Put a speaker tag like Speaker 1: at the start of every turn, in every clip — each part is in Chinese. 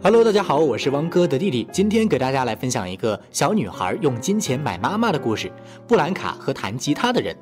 Speaker 1: Hello，大家好，我是汪哥的弟弟，今天给大家来分享一个小女孩用金钱买妈妈的故事——布兰卡和弹吉他的人。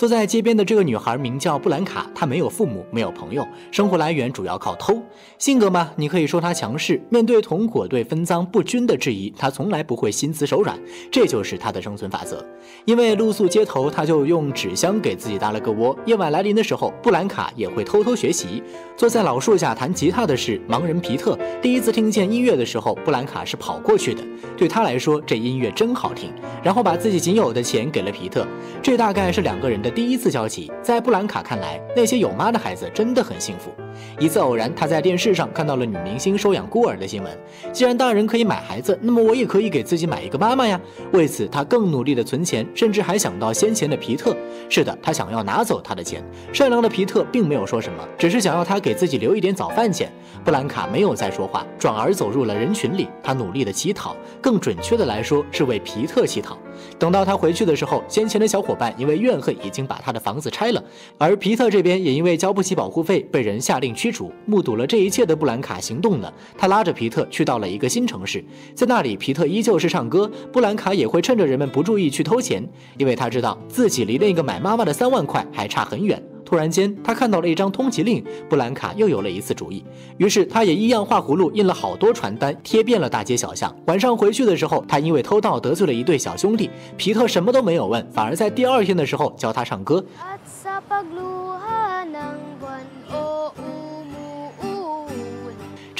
Speaker 1: 坐在街边的这个女孩名叫布兰卡，她没有父母，没有朋友，生活来源主要靠偷。性格嘛，你可以说她强势。面对同伙对分赃不均的质疑，她从来不会心慈手软，这就是她的生存法则。因为露宿街头，她就用纸箱给自己搭了个窝。夜晚来临的时候，布兰卡也会偷偷学习。坐在老树下弹吉他的是盲人皮特。第一次听见音乐的时候，布兰卡是跑过去的。对他来说，这音乐真好听。然后把自己仅有的钱给了皮特。这大概是两个人的。第一次交集，在布兰卡看来，那些有妈的孩子真的很幸福。一次偶然，他在电视上看到了女明星收养孤儿的新闻。既然大人可以买孩子，那么我也可以给自己买一个妈妈呀。为此，他更努力的存钱，甚至还想到先前的皮特。是的，他想要拿走他的钱。善良的皮特并没有说什么，只是想要他给自己留一点早饭钱。布兰卡没有再说话，转而走入了人群里。他努力的乞讨，更准确的来说是为皮特乞讨。等到他回去的时候，先前的小伙伴因为怨恨已经。把他的房子拆了，而皮特这边也因为交不起保护费，被人下令驱逐。目睹了这一切的布兰卡行动了，他拉着皮特去到了一个新城市，在那里，皮特依旧是唱歌，布兰卡也会趁着人们不注意去偷钱，因为他知道自己离那个买妈妈的三万块还差很远。突然间，他看到了一张通缉令，布兰卡又有了一次主意。于是，他也一样画葫芦，印了好多传单，贴遍了大街小巷。晚上回去的时候，他因为偷盗得罪了一对小兄弟，皮特什么都没有问，反而在第二天的时候教他唱歌。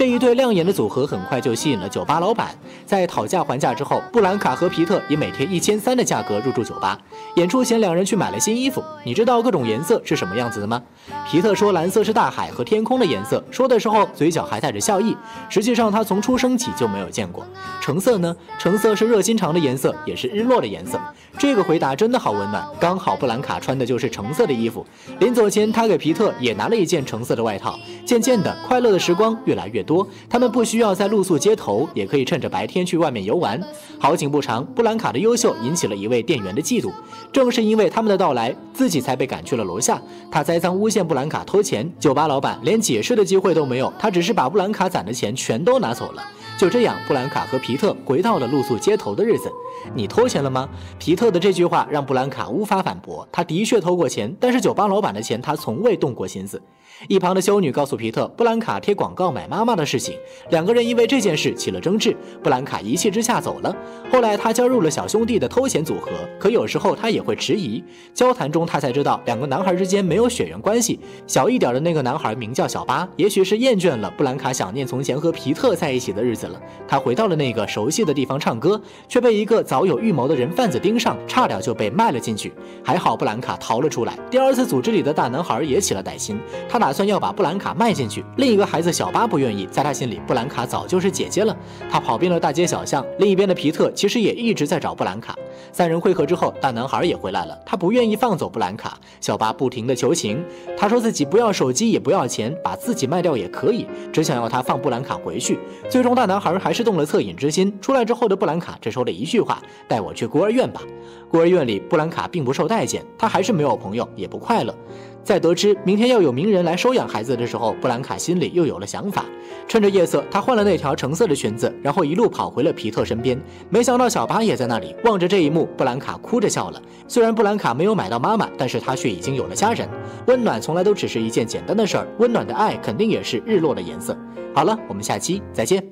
Speaker 1: 这一对亮眼的组合很快就吸引了酒吧老板。在讨价还价之后，布兰卡和皮特以每天一千三的价格入住酒吧。演出前，两人去买了新衣服。你知道各种颜色是什么样子的吗？皮特说蓝色是大海和天空的颜色，说的时候嘴角还带着笑意。实际上他从出生起就没有见过。橙色呢？橙色是热心肠的颜色，也是日落的颜色。这个回答真的好温暖。刚好布兰卡穿的就是橙色的衣服。临走前，他给皮特也拿了一件橙色的外套。渐渐的，快乐的时光越来越多。多，他们不需要在露宿街头，也可以趁着白天去外面游玩。好景不长，布兰卡的优秀引起了一位店员的嫉妒。正是因为他们的到来，自己才被赶去了楼下。他栽赃诬陷布兰卡偷钱，酒吧老板连解释的机会都没有，他只是把布兰卡攒的钱全都拿走了。就这样，布兰卡和皮特回到了露宿街头的日子。你偷钱了吗？皮特的这句话让布兰卡无法反驳。他的确偷过钱，但是酒吧老板的钱他从未动过心思。一旁的修女告诉皮特，布兰卡贴广告买妈妈的事情。两个人因为这件事起了争执。布兰卡一气之下走了。后来他加入了小兄弟的偷钱组合，可有时候他也会迟疑。交谈中他才知道，两个男孩之间没有血缘关系。小一点的那个男孩名叫小巴，也许是厌倦了布兰卡想念从前和皮特在一起的日子。他回到了那个熟悉的地方唱歌，却被一个早有预谋的人贩子盯上，差点就被卖了进去。还好布兰卡逃了出来。第二次组织里的大男孩也起了歹心，他打算要把布兰卡卖进去。另一个孩子小巴不愿意，在他心里，布兰卡早就是姐姐了。他跑遍了大街小巷。另一边的皮特其实也一直在找布兰卡。三人会合之后，大男孩也回来了，他不愿意放走布兰卡。小巴不停的求情，他说自己不要手机，也不要钱，把自己卖掉也可以，只想要他放布兰卡回去。最终大男。孩还是动了恻隐之心。出来之后的布兰卡只说了一句话：“带我去孤儿院吧。”孤儿院里，布兰卡并不受待见，他还是没有朋友，也不快乐。在得知明天要有名人来收养孩子的时候，布兰卡心里又有了想法。趁着夜色，他换了那条橙色的裙子，然后一路跑回了皮特身边。没想到小巴也在那里，望着这一幕，布兰卡哭着笑了。虽然布兰卡没有买到妈妈，但是他却已经有了家人。温暖从来都只是一件简单的事儿，温暖的爱肯定也是日落的颜色。好了，我们下期再见。